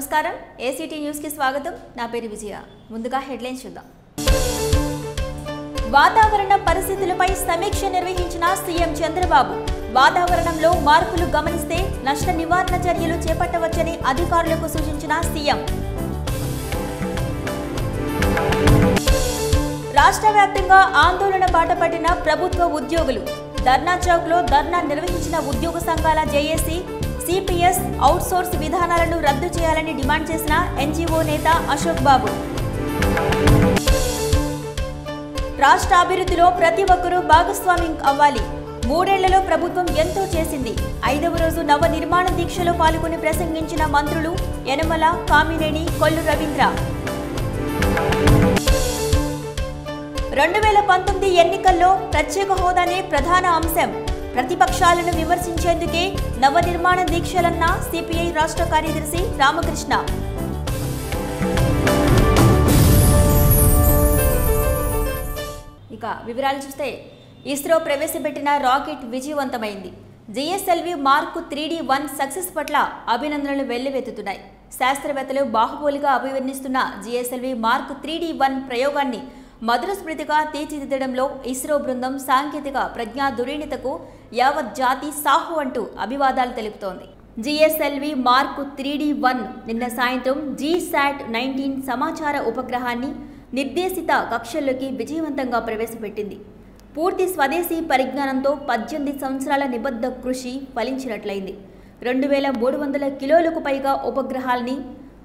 నమస్కారం. ఏసీటీ న్యూస్కి స్వాగతం. నా పేరు విజయ. ముందుగా హెడ్లైన్స్ చూద్దాం. వాతావరణ పరిస్థితులపై సమీక్ష నిర్వహించిన సీఎం చంద్రబాబు వాతావరణంలో మార్పులు గమనిస్తే నష్ట నివారణ చర్యలు చేపట్టవచ్చని అధికారులకు సూచించిన సీఎం. రాష్ట్ర వ్యాప్తంగా ఆందోళన బాటపట్టిన ప్రభుత్వ ఉద్యోగులు ధర్నా చౌక్లో ధర్నా నిర్వహించిన ఉద్యోగ సంఘాల జేఏసీ సిపిఎస్ అవుట్సోర్స్ విధానాలను రద్దు చేయాలని డిమాండ్ చేసిన ఎన్జీఓ నేత అశోక్ బాబు. రాష్ట్ర అభివృద్ధిలో ప్రతి ఒక్కరూ భాగస్వామ్యం అవ్వాలి. మూడేళ్ళలో ప్రభుత్వం ఎంతో చేసింది. ఐదవ రోజు నవ నిర్మాణ దీక్షలో పాల్గొని ప్రసంగించిన మంత్రులు యనమల కామినేని కొల్లు రవీంద్ర. రెండు వేల పంతొమ్మిది ఎన్నికల్లో ప్రత్యేక హోదానే ప్రధాన అంశం. ప్రతిపక్షాలను విమర్శించేందుకే నవ నిర్మాణ దీక్షలన్న సిపిఐ రాష్ట్ర కార్యదర్శి రామకృష్ణ. ఇక వివరాలు చూస్తే ఇస్రో ప్రవేశపెట్టిన రాకెట్ విజయవంతమైంది. GSLV mark three D one success పట్ల అభినందనలు వెల్లువెత్తుతున్నాయి. శాస్త్రవేత్తలు బాహుబలిగా అభివర్ణిస్తున్న GSLV mark three D one ప్రయోగాన్ని మధుర స్మృతిగా తీర్చిదిద్దడంలో ఇస్రో బృందం సాంకేతిక ప్రజ్ఞా దురీణతకు యావత్ జాతి సాహు అంటూ అభివాదాలు తెలుపుతోంది. GSLV mark three D one నిన్న సాయంత్రం జీశాట్ నైన్టీన్ సమాచార ఉపగ్రహాన్ని నిర్దేశిత కక్షల్లోకి విజయవంతంగా ప్రవేశపెట్టింది. పూర్తి స్వదేశీ పరిజ్ఞానంతో పద్దెనిమిది సంవత్సరాల నిబద్ధ కృషి ఫలించినట్లయింది. రెండు వేల మూడు వందల కిలోలకు పైగా ఉపగ్రహాల్ని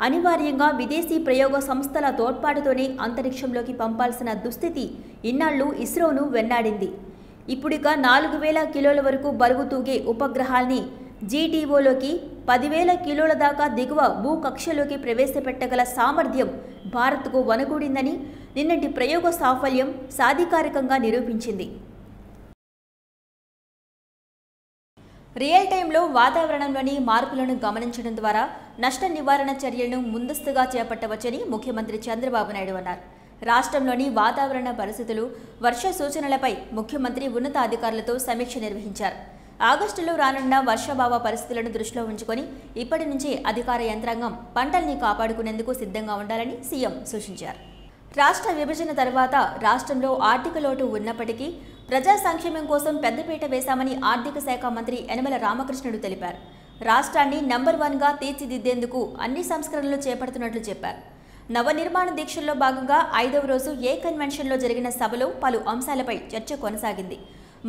అనివార్యంగా విదేశీ ప్రయోగ సంస్థల తోడ్పాటుతోనే అంతరిక్షంలోకి పంపాల్సిన దుస్థితి ఇన్నాళ్ళు ఇస్రోను వెన్నాడింది. ఇప్పుడిక నాలుగు వేల కిలోల వరకు బరువు తూగే ఉపగ్రహాల్ని జీటీఓలోకి పదివేల కిలోల దాకా దిగువ భూకక్షలోకి ప్రవేశపెట్టగల సామర్థ్యం భారత్కు వనగూడిందని నిన్నటి ప్రయోగ సాఫల్యం సాధికారికంగా నిరూపించింది. రియల్ టైంలో వాతావరణంలోని మార్పులను గమనించడం ద్వారా నష్ట నివారణ చర్యలను ముందస్తుగా చేపట్టవచ్చని ముఖ్యమంత్రి చంద్రబాబు నాయుడు అన్నారు. రాష్ట్రంలోని వాతావరణ పరిస్థితులు వర్ష సూచనలపై ముఖ్యమంత్రి ఉన్నతాధికారులతో సమీక్ష నిర్వహించారు. ఆగస్టులో రానున్న వర్షాభావ పరిస్థితులను దృష్టిలో ఉంచుకొని ఇప్పటి నుంచి అధికార యంత్రాంగం పంటల్ని కాపాడుకునేందుకు సిద్ధంగా ఉండాలని సీఎం సూచించారు. రాష్ట్ర విభజన తర్వాత రాష్ట్రంలో ఆర్థిక లోటు ఉన్నప్పటికీ ప్రజా సంక్షేమం కోసం పెద్దపీట వేశామని ఆర్థిక శాఖ మంత్రి యనమల రామకృష్ణుడు తెలిపారు. రాష్ట్రాన్ని నంబర్ వన్గా తీర్చిదిద్దేందుకు అన్ని సంస్కరణలు చేపడుతున్నట్లు చెప్పారు. నవనిర్మాణ దీక్షల్లో భాగంగా ఐదవ రోజు ఏ కన్వెన్షన్లో జరిగిన సభలో పలు అంశాలపై చర్చ కొనసాగింది.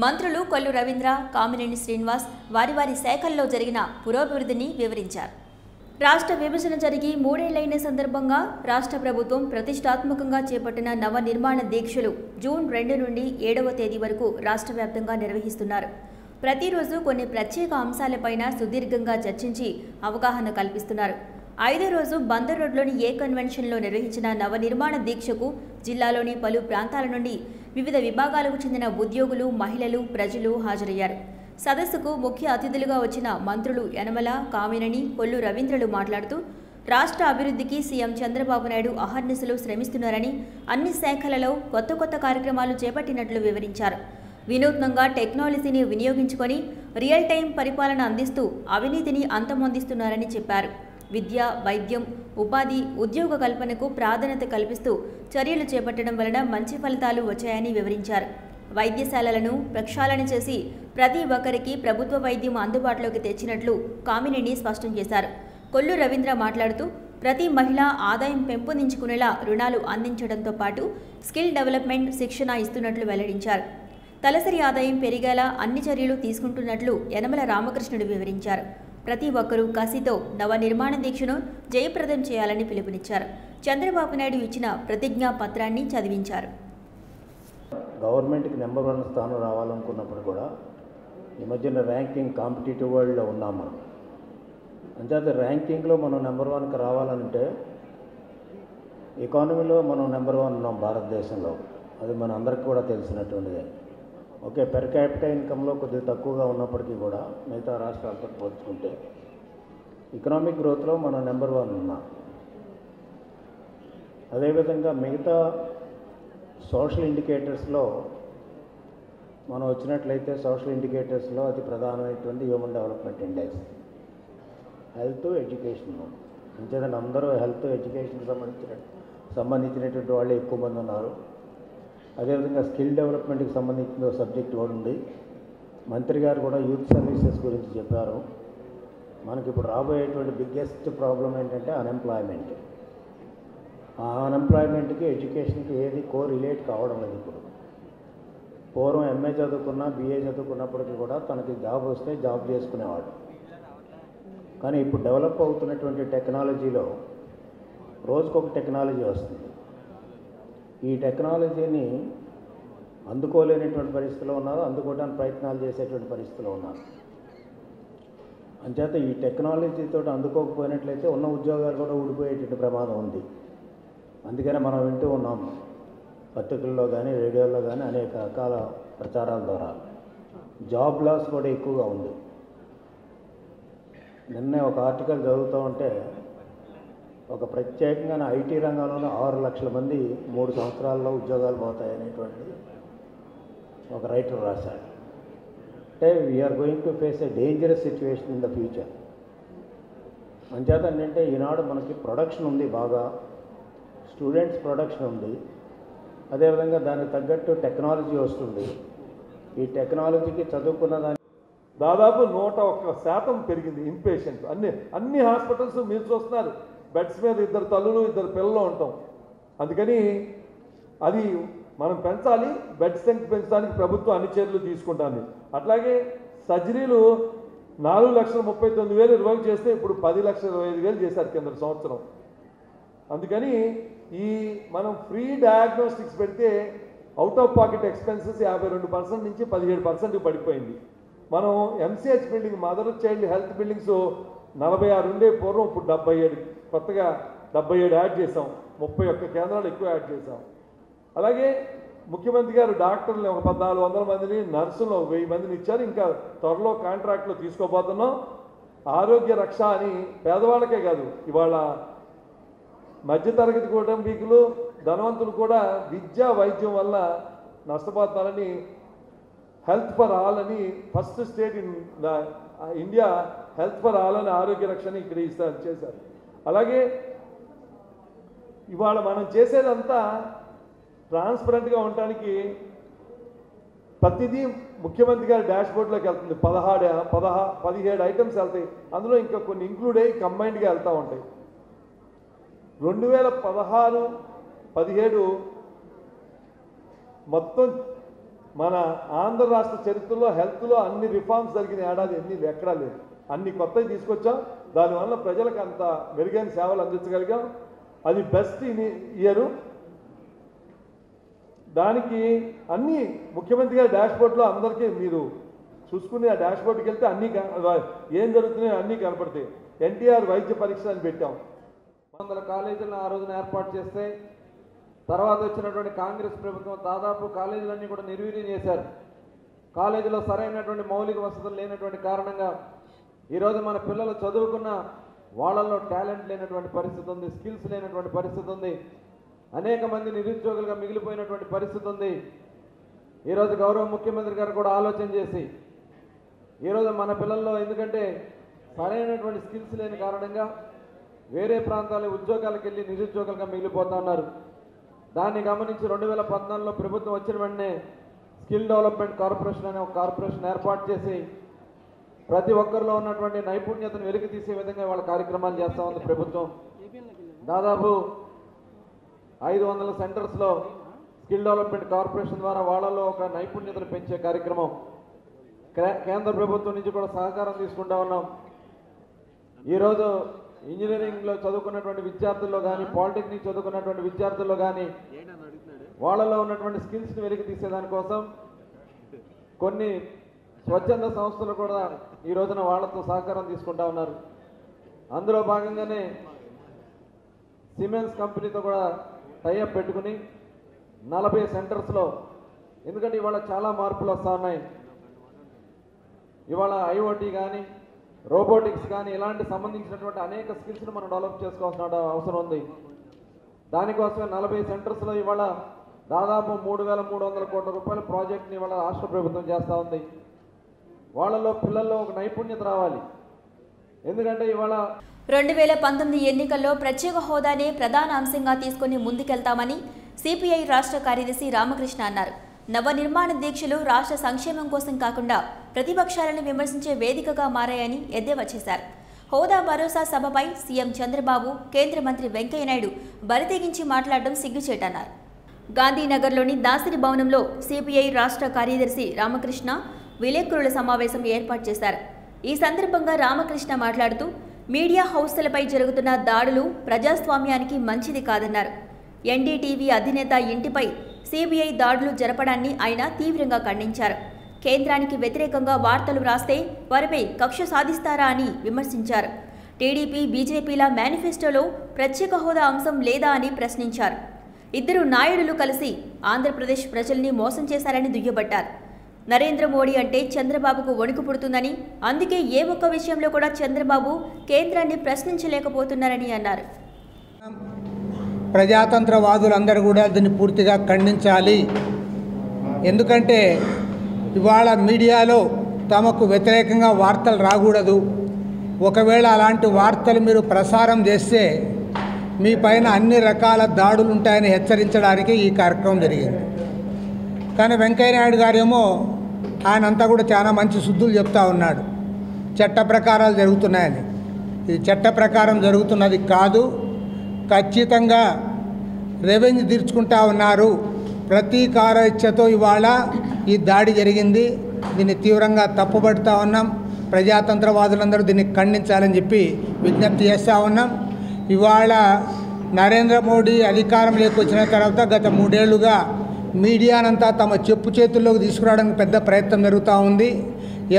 మంత్రులు కొల్లు రవీంద్ర కామినేని శ్రీనివాస్ వారి వారి శాఖల్లో జరిగిన పురోభివృద్ధిని వివరించారు. రాష్ట్ర విభజన జరిగి మూడేళ్ళైన సందర్భంగా రాష్ట్ర ప్రభుత్వం ప్రతిష్టాత్మకంగా చేపట్టిన నవ నిర్మాణ దీక్షలు జూన్ రెండు నుండి ఏడవ తేదీ వరకు రాష్ట్ర వ్యాప్తంగా నిర్వహిస్తున్నారు. ప్రతిరోజు కొన్ని ప్రత్యేక అంశాలపైన సుదీర్ఘంగా చర్చించి అవగాహన కల్పిస్తున్నారు. ఐదో రోజు బందర్ రోడ్లోని ఏ కన్వెన్షన్లో నిర్వహించిన నవ నిర్మాణ దీక్షకు జిల్లాలోని పలు ప్రాంతాల నుండి వివిధ విభాగాలకు చెందిన ఉద్యోగులు మహిళలు ప్రజలు హాజరయ్యారు. సదస్సుకు ముఖ్య అతిథులుగా వచ్చిన మంత్రులు యనమల కామినేని కొల్లు రవీంద్రలు మాట్లాడుతూ రాష్ట్ర అభివృద్ధికి సీఎం చంద్రబాబు నాయుడు అహర్నిశలు శ్రమిస్తున్నారని అన్ని శాఖలలో కొత్త కొత్త కార్యక్రమాలు చేపట్టినట్లు వివరించారు. వినూత్నంగా టెక్నాలజీని వినియోగించుకొని రియల్ టైం పరిపాలన అందిస్తూ అవినీతిని అంతమొందిస్తున్నారని చెప్పారు. విద్య వైద్యం ఉపాధి ఉద్యోగ కల్పనకు ప్రాధాన్యత కల్పిస్తూ చర్యలు చేపట్టడం వలన మంచి ఫలితాలు వచ్చాయని వివరించారు. వైద్యశాలలను ప్రక్షాళన చేసి ప్రతి ఒక్కరికి ప్రభుత్వ వైద్యం అందుబాటులోకి తెచ్చినట్లు కామినేని స్పష్టం చేశారు. కొల్లు రవీంద్ర మాట్లాడుతూ ప్రతి మహిళ ఆదాయం పెంపొందించుకునేలా రుణాలు అందించడంతో పాటు స్కిల్ డెవలప్మెంట్ శిక్షణ ఇస్తున్నట్లు వెల్లడించారు. తలసరి ఆదాయం పెరిగేలా అన్ని చర్యలు తీసుకుంటున్నట్లు యనమల రామకృష్ణుడు వివరించారు. ప్రతి ఒక్కరూ కసితో నవ నిర్మాణ దీక్షను జయప్రదం చేయాలని పిలుపునిచ్చారు. చంద్రబాబు నాయుడు ఇచ్చిన ప్రతిజ్ఞా పత్రాన్ని చదివించారు. గవర్నమెంట్కి నెంబర్ వన్ స్థానం రావాలనుకున్నప్పుడు కూడా ఈ మధ్యన ర్యాంకింగ్ కాంపిటేటివ్ వరల్డ్లో ఉన్నాం మనం. అంచేత ర్యాంకింగ్లో మనం నెంబర్ వన్కి రావాలంటే ఎకానమీలో మనం నెంబర్ వన్ ఉన్నాం భారతదేశంలో. అది మన అందరికీ కూడా తెలిసినటువంటిదే. ఓకే పెర్ క్యాపిటల్ ఇన్కంలో కొద్దిగా తక్కువగా ఉన్నప్పటికీ కూడా మిగతా రాష్ట్రాలతో పోల్చుకుంటే ఎకనామిక్ గ్రోత్లో మనం నెంబర్ వన్ ఉన్నాం. అదేవిధంగా మిగతా సోషల్ ఇండికేటర్స్లో మనం వచ్చినట్లయితే సోషల్ ఇండికేటర్స్లో అతి ప్రధానమైనటువంటి human development index health education. అంచేదండి అందరూ హెల్త్ ఎడ్యుకేషన్కి సంబంధించిన సంబంధించినటువంటి వాళ్ళు ఎక్కువ మంది ఉన్నారు. అదేవిధంగా స్కిల్ డెవలప్మెంట్కి సంబంధించిన సబ్జెక్ట్ కూడా ఉంది. మంత్రి గారు కూడా యూత్ సర్వీసెస్ గురించి చెప్పారు. మనకి ఇప్పుడు రాబోయేటువంటి బిగ్గెస్ట్ ప్రాబ్లం ఏంటంటే అన్ఎంప్లాయ్మెంట్. అన్ఎంప్లాయ్మెంట్కి ఎడ్యుకేషన్కి ఏది కో రిలేట్ కావడం లేదు ఇప్పుడు. పూర్వం ఎంఏ చదువుకున్నా బీఏ చదువుకున్నప్పటికీ కూడా తనకి జాబ్ వస్తే జాబ్ చేసుకునేవాడు. కానీ ఇప్పుడు డెవలప్ అవుతున్నటువంటి టెక్నాలజీలో రోజుకొక టెక్నాలజీ వస్తుంది. ఈ టెక్నాలజీని అందుకోలేనటువంటి పరిస్థితిలో ఉన్నారు అందుకోవడానికి ప్రయత్నాలు చేసేటువంటి పరిస్థితిలో ఉన్నారు. అంచేత ఈ టెక్నాలజీతో అందుకోకపోయినట్లయితే ఉన్న ఉద్యోగాలు కూడా ఊడిపోయేటువంటి ప్రమాదం ఉంది. అందుకనే మనం వింటూ ఉన్నాం. పత్రికల్లో కానీ రేడియోలో కానీ అనేక రకాల ప్రచారాల ద్వారా జాబ్ లాస్ కూడా ఎక్కువగా ఉంది. నిన్నే ఒక ఆర్టికల్ చదువుతూ ఉంటే ఒక ప్రత్యేకంగా ఐటీ రంగంలోనే ఆరు లక్షల మంది మూడు సంవత్సరాల్లో ఉద్యోగాలు పోతాయనేటువంటిది ఒక రైటర్ రాశాడు. అంటే we are going to face a dangerous situation in the future అంచేత ఏంటంటే ఈనాడు మనకి ప్రొడక్షన్ ఉంది బాగా. స్టూడెంట్స్ ప్రొడక్షన్ ఉంది. అదేవిధంగా దానికి తగ్గట్టు టెక్నాలజీ వస్తుంది. ఈ టెక్నాలజీకి చదువుకున్న దాని దాదాపు నూట ఒక్క శాతం పెరిగింది ఇంపేషెంట్ అన్ని అన్ని హాస్పిటల్స్ మీరు చూస్తున్నారు. బెడ్స్ మీద ఇద్దరు తల్లులు ఇద్దరు పిల్లలు ఉంటాం. అందుకని అది మనం పెంచాలి బెడ్ సంఖ్య పెంచడానికి ప్రభుత్వం అన్ని చర్యలు తీసుకుంటాను అట్లాగే సర్జరీలు నాలుగు లక్షల ముప్పై తొమ్మిది వేలు ఇరవై చేస్తే ఇప్పుడు పది లక్షల ఇరవై ఐదు వేలు చేశారు కింద సంవత్సరం. అందుకని ఈ మనం ఫ్రీ డయాగ్నోస్టిక్స్ పెడితే అవుట్ ఆఫ్ పాకెట్ ఎక్స్పెన్సెస్ యాభై రెండు పర్సెంట్ నుంచి పదిహేడు పర్సెంట్ పడిపోయింది. మనం MCH building mother child health buildings నలభై ఆరు ఉండే పూర్వం ఇప్పుడు డెబ్బై ఏడు కొత్తగా డెబ్బై ఏడు యాడ్ చేసాం ముప్పై ఒక్క కేంద్రాలు ఎక్కువ యాడ్ చేసాం అలాగే ముఖ్యమంత్రి గారు డాక్టర్లు ఒక పద్నాలుగు వందల మందిని నర్సులు ఒక వెయ్యి మందిని ఇచ్చారు. ఇంకా త్వరలో కాంట్రాక్ట్లు తీసుకోబోతున్నాం. ఆరోగ్య రక్ష అని పేదవాళ్ళకే కాదు ఇవాళ మధ్యతరగతి కుటుంబీకులు ధనవంతులు కూడా విద్యా వైద్యం వల్ల నష్టపోతారని హెల్త్ ఫర్ ఆల్ అని first state in India health for all అని ఆరోగ్య రక్షణ ఇక్కడ ఇస్తారు చేశారు. అలాగే ఇవాళ మనం చేసేదంతా ట్రాన్స్పరెంట్గా ఉండటానికి ప్రతిదీ ముఖ్యమంత్రి గారి డాష్ బోర్డ్లోకి వెళ్తుంది. పదహాడు పదహా పదిహేడు ఐటమ్స్ వెళ్తాయి. అందులో ఇంకా కొన్ని ఇంక్లూడ్ అయ్యి కంబైన్డ్గా వెళ్తూ ఉంటాయి. రెండు వేల పదహారు పదిహేడు మొత్తం మన ఆంధ్ర రాష్ట్ర చరిత్రలో హెల్త్లో అన్ని రిఫార్మ్స్ జరిగిన ఏడాది ఎన్ని ఎక్కడా లేదు. అన్ని కొత్తవి తీసుకొచ్చాం. దానివల్ల ప్రజలకు అంత మెరుగైన సేవలు అందించగలిగాం. అది బెస్ట్ ఇయరు. దానికి అన్ని ముఖ్యమంత్రి గారి డాష్బోర్డ్లో అందరికీ మీరు చూసుకుని ఆ డాష్బోర్డ్కి వెళ్తే అన్ని ఏం జరుగుతున్నాయో అన్నీ కనపడతాయి. ఎన్టీఆర్ వైద్య పరీక్ష అని పెట్టాం. వందల కాలేజీలను ఆ రోజున ఏర్పాటు చేస్తే తర్వాత వచ్చినటువంటి కాంగ్రెస్ ప్రభుత్వం దాదాపు కాలేజీలన్నీ కూడా నిర్వీర్యం చేశారు. కాలేజీలో సరైనటువంటి మౌలిక వసతులు లేనటువంటి కారణంగా ఈరోజు మన పిల్లలు చదువుకున్న వాళ్ళల్లో టాలెంట్ లేనటువంటి పరిస్థితి ఉంది స్కిల్స్ లేనటువంటి పరిస్థితి ఉంది అనేక మంది నిరుద్యోగులుగా మిగిలిపోయినటువంటి పరిస్థితి ఉంది. ఈరోజు గౌరవ ముఖ్యమంత్రి గారు కూడా ఆలోచన చేసి ఈరోజు మన పిల్లల్లో ఎందుకంటే సరైనటువంటి స్కిల్స్ లేని కారణంగా వేరే ప్రాంతాల ఉద్యోగాలకు వెళ్ళి నిరుద్యోగాలుగా మిగిలిపోతా ఉన్నారు. దాన్ని గమనించి రెండు వేల పద్నాలుగులో ప్రభుత్వం వచ్చిన వెంటనే స్కిల్ డెవలప్మెంట్ కార్పొరేషన్ అనే ఒక కార్పొరేషన్ ఏర్పాటు చేసి ప్రతి ఒక్కరిలో ఉన్నటువంటి నైపుణ్యతను వెలికి తీసే విధంగా వాళ్ళ కార్యక్రమాలు చేస్తూ ఉంది ప్రభుత్వం. దాదాపు ఐదు వందల సెంటర్స్లో స్కిల్ డెవలప్మెంట్ కార్పొరేషన్ ద్వారా వాళ్ళలో ఒక నైపుణ్యతను పెంచే కార్యక్రమం. కే- కేంద్ర ప్రభుత్వం నుంచి కూడా సహకారం తీసుకుంటా ఉన్నాం. ఈరోజు ఇంజనీరింగ్లో చదువుకున్నటువంటి విద్యార్థుల్లో కానీ పాలిటెక్నిక్ చదువుకున్నటువంటి విద్యార్థుల్లో కానీ వాళ్ళలో ఉన్నటువంటి స్కిల్స్ని వెలికి తీసేదానికోసం కొన్ని స్వచ్ఛంద సంస్థలు కూడా ఈ రోజున వాళ్ళతో సహకారం తీసుకుంటా ఉన్నారు. అందులో భాగంగానే సిమెన్స్ కంపెనీతో కూడా టైఅప్ పెట్టుకుని నలభై సెంటర్స్లో ఎందుకంటే ఇవాళ చాలా మార్పులు వస్తూ ఉన్నాయి. ఇవాళ ఐఓటీ కానీ రోబోటిక్స్ కానీ ఇలాంటి సంబంధించినటువంటి అనేక స్కిల్స్ని మనం డెవలప్ చేసుకోవాల్సిన అవసరం ఉంది. దానికోసమే నలభై సెంటర్స్లో ఇవాళ దాదాపు మూడు వేల మూడు వందల కోట్ల రూపాయల ప్రాజెక్ట్ని ఇవాళ రాష్ట్ర ప్రభుత్వం చేస్తూ ఉంది. వాళ్ళలో పిల్లల్లో ఒక నైపుణ్యత రావాలి. ఎందుకంటే ఇవాళ రెండు వేల పంతొమ్మిది ఎన్నికల్లో ప్రత్యేక హోదానే ప్రధాన అంశంగా తీసుకుని ముందుకెళ్తామని సిపిఐ రాష్ట్ర కార్యదర్శి రామకృష్ణ అన్నారు. నవనిర్మాణ దీక్షలు రాష్ట్ర సంక్షేమం కోసం కాకుండా ప్రతిపక్షాలను విమర్శించే వేదికగా మారాయని ఎద్దేవా చేశారు. హోదా భరోసా సభపై సీఎం చంద్రబాబు కేంద్ర మంత్రి వెంకయ్యనాయుడు బరితెగించి మాట్లాడడం సిగ్గుచేటన్నారు. గాంధీనగర్లోని దాసరి భవనంలో సిపిఐ రాష్ట్ర కార్యదర్శి రామకృష్ణ విలేకరుల సమావేశం ఏర్పాటు చేశారు. ఈ సందర్భంగా రామకృష్ణ మాట్లాడుతూ మీడియా హౌస్లపై జరుగుతున్న దాడులు ప్రజాస్వామ్యానికి మంచిది కాదన్నారు. ఎన్డీటీవీ అధినేత ఇంటిపై సిబిఐ దాడులు జరపడాన్ని ఆయన తీవ్రంగా ఖండించారు. కేంద్రానికి వ్యతిరేకంగా వార్తలు వ్రాస్తే వారిపై కక్ష సాధిస్తారా అని విమర్శించారు. టీడీపీ బీజేపీల మేనిఫెస్టోలో ప్రత్యేక హోదా అంశం లేదా అని ప్రశ్నించారు. ఇద్దరు నాయుడులు కలిసి ఆంధ్రప్రదేశ్ ప్రజల్ని మోసం చేశారని దుయ్యబట్టారు. నరేంద్ర మోడీ అంటే చంద్రబాబుకు వణుకు పుడుతుందని అందుకే ఏ ఒక్క విషయంలో కూడా చంద్రబాబు కేంద్రాన్ని ప్రశ్నించలేకపోతున్నారని అన్నారు. ప్రజాతంత్రవాదులందరూ కూడా దీన్ని పూర్తిగా ఖండించాలి. ఎందుకంటే ఇవాళ మీడియాలో తమకు వ్యతిరేకంగా వార్తలు రాకూడదు. ఒకవేళ అలాంటి వార్తలు మీరు ప్రసారం చేస్తే మీ పైన అన్ని రకాల దాడులు ఉంటాయని హెచ్చరించడానికి ఈ కార్యక్రమం జరిగింది. కానీ వెంకయ్యనాయుడు గారేమో ఆయన అంతా కూడా చాలా మంచి శుద్ధులు చెప్తా ఉన్నాడు. చట్ట ప్రకారాలు జరుగుతున్నాయని. ఇది చట్ట ప్రకారం జరుగుతున్నది కాదు ఖచ్చితంగా రెవెన్యూ తీర్చుకుంటా ఉన్నారు. ప్రతీకార ఇచ్చతో ఇవాళ ఈ దాడి జరిగింది. దీన్ని తీవ్రంగా తప్పుపడుతూ ఉన్నాం. ప్రజాతంత్రవాదులందరూ దీన్ని ఖండించాలని చెప్పి విజ్ఞప్తి చేస్తూ ఉన్నాం. ఇవాళ నరేంద్ర మోడీ అధికారంలోకి వచ్చిన తర్వాత గత మూడేళ్ళుగా మీడియానంతా తమ చెప్పు చేతుల్లోకి తీసుకురావడానికి పెద్ద ప్రయత్నం జరుగుతూ ఉంది.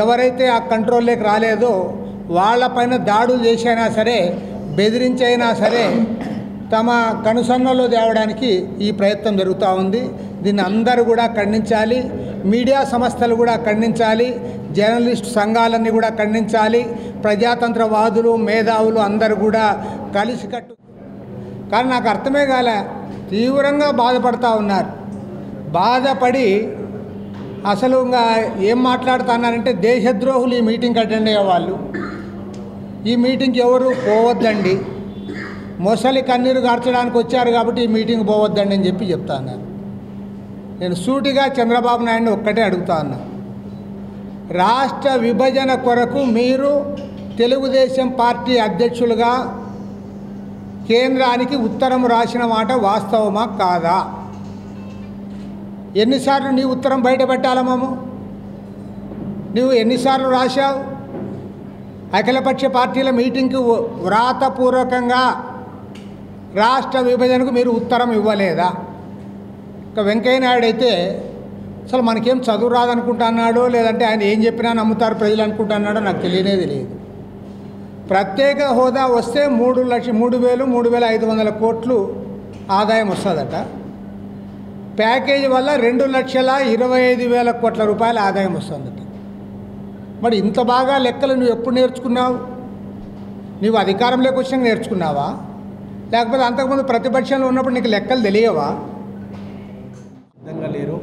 ఎవరైతే ఆ కంట్రోల్లోకి రాలేదో వాళ్ళపైన దాడులు చేసైనా సరే బెదిరించైనా సరే తమ కనుసన్నలో తేవడానికి ఈ ప్రయత్నం జరుగుతూ ఉంది. దీన్ని అందరూ కూడా ఖండించాలి. మీడియా సంస్థలు కూడా ఖండించాలి. జర్నలిస్ట్ సంఘాలన్నీ కూడా ఖండించాలి. ప్రజాతంత్రవాదులు మేధావులు అందరూ కూడా కలిసికట్టు కానీ నాకు అర్థమే కాలే. తీవ్రంగా బాధపడతా ఉన్నారు. బాధపడి అసలు ఇంకా ఏం మాట్లాడుతున్నారంటే దేశద్రోహులు ఈ మీటింగ్కి అటెండ్ అయ్యేవాళ్ళు ఈ మీటింగ్కి ఎవరు పోవద్దండి. మొసలి కన్నీరు గార్చడానికి వచ్చారు కాబట్టి ఈ మీటింగ్ పోవద్దండి అని చెప్పి చెప్తా ఉన్నారు నేను సూటిగా చంద్రబాబు నాయుడిని ఒక్కటే అడుగుతా ఉన్నా రాష్ట్ర విభజన కొరకు మీరు తెలుగుదేశం పార్టీ అధ్యక్షులుగా కేంద్రానికి ఉత్తరం రాసిన మాట వాస్తవమా కాదా? ఎన్నిసార్లు నీ ఉత్తరం బయటపెట్టాలా మాము? నువ్వు ఎన్నిసార్లు రాశావు? అఖిలపక్ష పార్టీల మీటింగ్కి వ్రాతపూర్వకంగా రాష్ట్ర విభజనకు మీరు ఉత్తరం ఇవ్వలేదా? ఇక వెంకయ్య నాయుడు అయితే అసలు మనకేం చదువు రాదనుకుంటున్నాడో లేదంటే ఆయన ఏం చెప్పినా నమ్ముతారు ప్రజలు అనుకుంటున్నాడో నాకు తెలియనేది లేదు. ప్రత్యేక హోదా వస్తే మూడు లక్ష మూడు వేలు మూడు వేల ఐదు వందల కోట్లు ఆదాయం వస్తుందట. ప్యాకేజీ వల్ల రెండు లక్షల ఇరవై ఐదు వేల కోట్ల రూపాయల ఆదాయం వస్తుందట. మరి ఇంత బాగా లెక్కలు నువ్వు ఎప్పుడు నేర్చుకున్నావు? నువ్వు అధికారంలోకి వచ్చినాక నేర్చుకున్నావా? లేకపోతే అంతకుముందు ప్రతిపక్షంలో ఉన్నప్పుడు నీకు లెక్కలు తెలియవా? లేరు.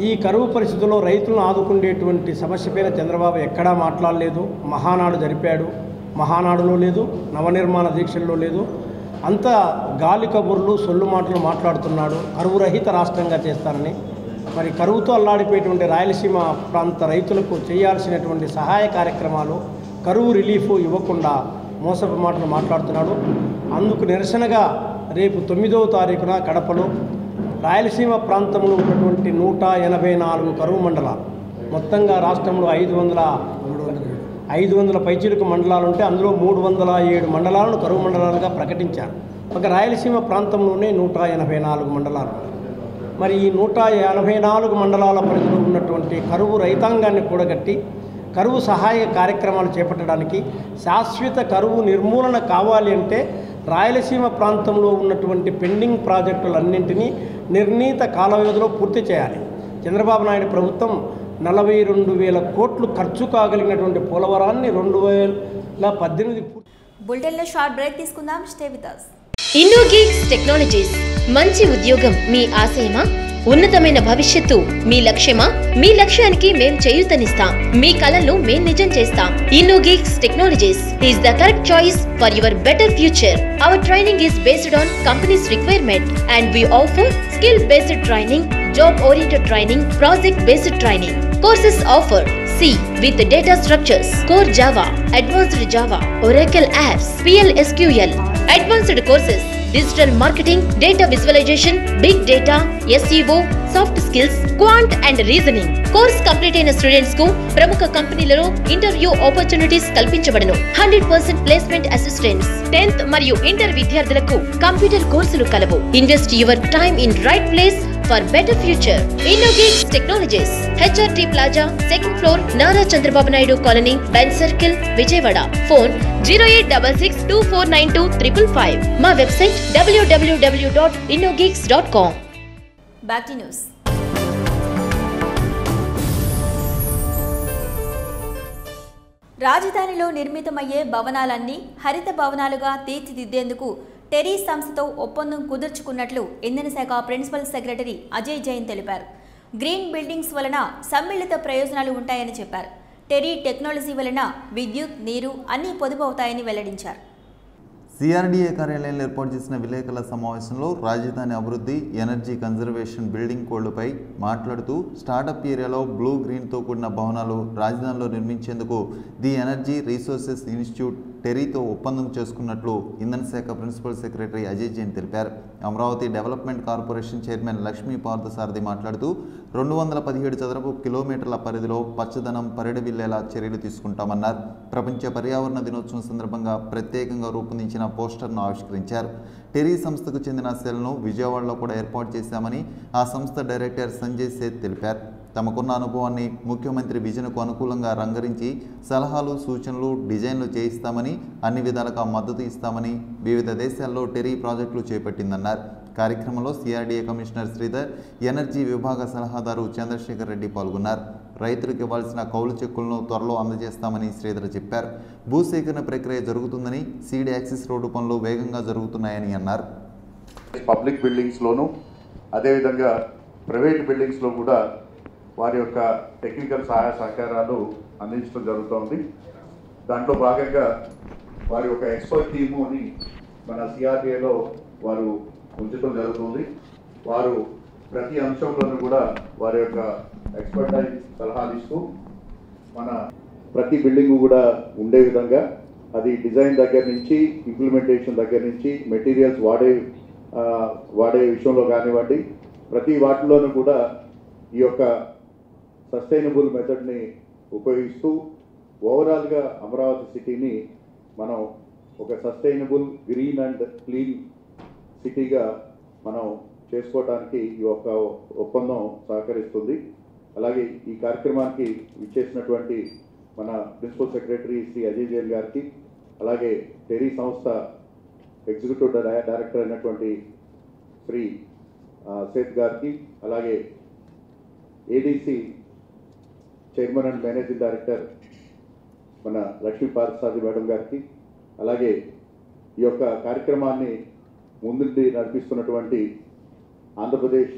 ఈ కరువు పరిస్థితుల్లో రైతులను ఆదుకునేటువంటి సమస్యపైన చంద్రబాబు ఎక్కడా మాట్లాడలేదు. మహానాడు జరిపాడు. మహానాడులో లేదు నవనిర్మాణ దీక్షల్లో లేదు. అంత గాలి కబుర్లు సొల్లు మాటలు మాట్లాడుతున్నాడు. కరువు రహిత రాష్ట్రంగా చేస్తారని. మరి కరువుతో అల్లాడిపోయేటువంటి రాయలసీమ ప్రాంత రైతులకు చేయాల్సినటువంటి సహాయ కార్యక్రమాలు కరువు రిలీఫ్ ఇవ్వకుండా మోసపు మాటలు మాట్లాడుతున్నాడు. అందుకు నిరసనగా రేపు తొమ్మిదవ తారీఖున కడపలో రాయలసీమ ప్రాంతంలో ఉన్నటువంటి నూట ఎనభై నాలుగు కరువు మండలాలు. మొత్తంగా రాష్ట్రంలో ఐదు వందల ఐదు వందల పైచిలుకు మండలాలు ఉంటే అందులో మూడు వందల ఏడు మండలాలను కరువు మండలాలుగా ప్రకటించారు. ఒక రాయలసీమ ప్రాంతంలోనే నూట ఎనభై నాలుగు మండలాలు. మరి ఈ నూట ఎనభై నాలుగు మండలాల పరిధిలో ఉన్నటువంటి కరువు రైతాంగాన్ని కూడగట్టి కరువు సహాయ కార్యక్రమాలు చేపట్టడానికి శాశ్వత కరువు నిర్మూలన కావాలి అంటే రాయలసీమ ప్రాంతంలో ఉన్నటువంటి పెండింగ్ ప్రాజెక్టులన్నింటినీ నిర్ణీత కాల వ్యవధిలో పూర్తి చేయాలి. చంద్రబాబు నాయుడు ప్రభుత్వం నలభై రెండు వేల కోట్లు ఖర్చు కాగలిగినటువంటి పోలవరాన్ని రెండు వేల పద్దెనిమిది బులెటిన్లో షార్ట్ బ్రేక్ తీసుకుందాం. Stay with us. Innogeeks technologies మంచి ఉద్యోగం మీ ఆశయమా? ఉన్నతమైన భవిష్యత్తు మీ లక్ష్యమా? మీ లక్ష్యానికి మేం చేయూతనిస్తాం. మీ కలలను మేం నిజం చేస్తాం. Innogeeks technologies is the correct choice for your better future. Our training is based on companies requirement and we offer skill based training job oriented training project based training. Courses offer C with data structures, core Java, advanced Java, Oracle apps, PLSQL, advanced courses, digital marketing data visualization big data SEO soft skills quant and reasoning course complete అయిన స్టూడెంట్స్కు ప్రముఖ కంపెనీలలో interview opportunities కల్పించబడను. Hundred percent placement assistance tenth మరియు inter విద్యార్థులకు computer కోర్సులు కలవు. Invest your time in right place for better future Innogeeks technologies HRT plaza second floor Nara Chandrababu Naidu colony Benz circle Vijayawada phone zero eight double six two four nine two triple five మా website డబ్ల్యూడబ్ల్యూడబ్ల్యూ dot Innogeeks dot com back news రాజధానిలో నిర్మితమయ్యే భవనాలన్నీ హరిత భవనాలుగా తీర్చిదిద్దేందుకు TERI సంస్థతో ఒప్పందం కుదుర్చుకున్నట్లు ఇంధన శాఖ principal secretary Ajay Jain తెలిపారు. గ్రీన్ బిల్డింగ్స్ వలన సమ్మిళిత ప్రయోజనాలు ఉంటాయని చెప్పారు. టెరీ టెక్నాలజీ వలన విద్యుత్ నీరు అన్నీ పొదుపు అవుతాయని వెల్లడించారు. సిఆర్డీఏ కార్యాలయంలో ఏర్పాటు చేసిన విలేకరుల సమావేశంలో రాజధాని అభివృద్ధి ఎనర్జీ కన్జర్వేషన్ బిల్డింగ్ కోడ్లపై మాట్లాడుతూ స్టార్టప్ ఏరియాలో బ్లూ గ్రీన్తో కూడిన భవనాలు రాజధానిలో నిర్మించేందుకు ది ఎనర్జీ రీసోర్సెస్ ఇన్స్టిట్యూట్ టెరీతో ఒప్పందం చేసుకున్నట్లు ఇంధన శాఖ ప్రిన్సిపల్ సెక్రటరీ అజయ్ జైన్ తెలిపారు. Amaravati development corporation chairman Lakshmi Parthasarathi మాట్లాడుతూ రెండు వందల పదిహేడు చదరపు కిలోమీటర్ల పరిధిలో పచ్చదనం పరిడవిల్లేలా చర్యలు తీసుకుంటామన్నారు. ప్రపంచ పర్యావరణ దినోత్సవం సందర్భంగా ప్రత్యేకంగా రూపొందించిన పోస్టర్ను ఆవిష్కరించారు. టెరీ సంస్థకు చెందిన సెల్ను విజయవాడలో కూడా ఏర్పాటు చేశామని ఆ సంస్థ డైరెక్టర్ సంజయ్ సేత్ తెలిపారు. తమకున్న అనుభవాన్ని ముఖ్యమంత్రి విజన్కు అనుకూలంగా రంగరించి సలహాలు సూచనలు డిజైన్లు చేయిస్తామని అన్ని విధాలుగా మద్దతు ఇస్తామని వివిధ దేశాల్లో టెరీ ప్రాజెక్టులు చేపట్టిందన్నారు. కార్యక్రమంలో సిఆర్డీఏ కమిషనర్ శ్రీధర్ ఎనర్జీ విభాగ సలహాదారు చంద్రశేఖర్ రెడ్డి పాల్గొన్నారు. రైతులకు ఇవ్వాల్సిన కౌలు చెక్కులను త్వరలో అందజేస్తామని శ్రీధర్ చెప్పారు. భూసేకరణ ప్రక్రియ జరుగుతుందని సీడ్ యాక్సిస్ రోడ్డు పనులు వేగంగా జరుగుతున్నాయని అన్నారు. పబ్లిక్ బిల్డింగ్స్లోనూ అదేవిధంగా ప్రైవేట్ బిల్డింగ్స్లో కూడా వారి యొక్క టెక్నికల్ సహాయ సహకారాలు అందించడం జరుగుతోంది. దాంట్లో భాగంగా వారి యొక్క ఎక్స్పర్ట్ టీము అని మన సిఆర్టీఏలో వారు ఉంచడం జరుగుతుంది. వారు ప్రతి అంశంలోనూ కూడా వారి యొక్క ఎక్స్పర్టైజ్ సలహాలు ఇస్తూ మన ప్రతి బిల్డింగ్ కూడా ఉండే విధంగా అది డిజైన్ దగ్గర నుంచి ఇంప్లిమెంటేషన్ దగ్గర నుంచి మెటీరియల్స్ వాడే వాడే విషయంలో కానివ్వండి ప్రతి వాటిలోనూ కూడా ఈ యొక్క సస్టైనబుల్ మెథడ్ని ఉపయోగిస్తూ ఓవరాల్గా అమరావతి సిటీని మనం ఒక సస్టైనబుల్ గ్రీన్ అండ్ క్లీన్ సిటీగా మనం చేసుకోవడానికి ఈ యొక్క ఒప్పందం సహకరిస్తుంది. అలాగే ఈ కార్యక్రమానికి ఇచ్చేసినటువంటి మన ప్రిన్సిపల్ సెక్రటరీ శ్రీ అజయ్ జైన్ గారికి అలాగే టెరీ సంస్థ ఎగ్జిక్యూటివ్ డైరెక్టర్ అయినటువంటి శ్రీ సేత్ గారికి అలాగే ADC chairman and managing director మన లక్ష్మీ పార్సాది మేడం గారికి అలాగే ఈ యొక్క కార్యక్రమాన్ని ముందుండి నడిపిస్తున్నటువంటి Andhra Pradesh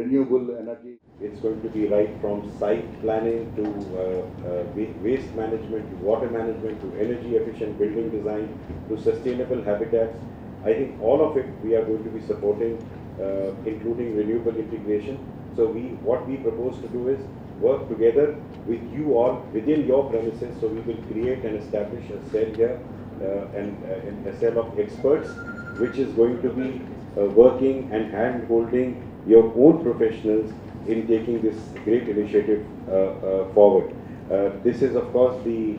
renewable energy It's going to be right from site planning to uh, uh, wa- waste management, to water management, to energy efficient building design, to sustainable habitats. I think all of it we are going to be supporting, uh, including renewable integration. So we, what we propose to do is work together with you all within your premises. So we will create and establish a cell here, uh, and uh, and a cell of experts, which is going to be uh, working and hand holding your own professionals in taking this great initiative uh, uh, forward. Uh, This is, of course, the,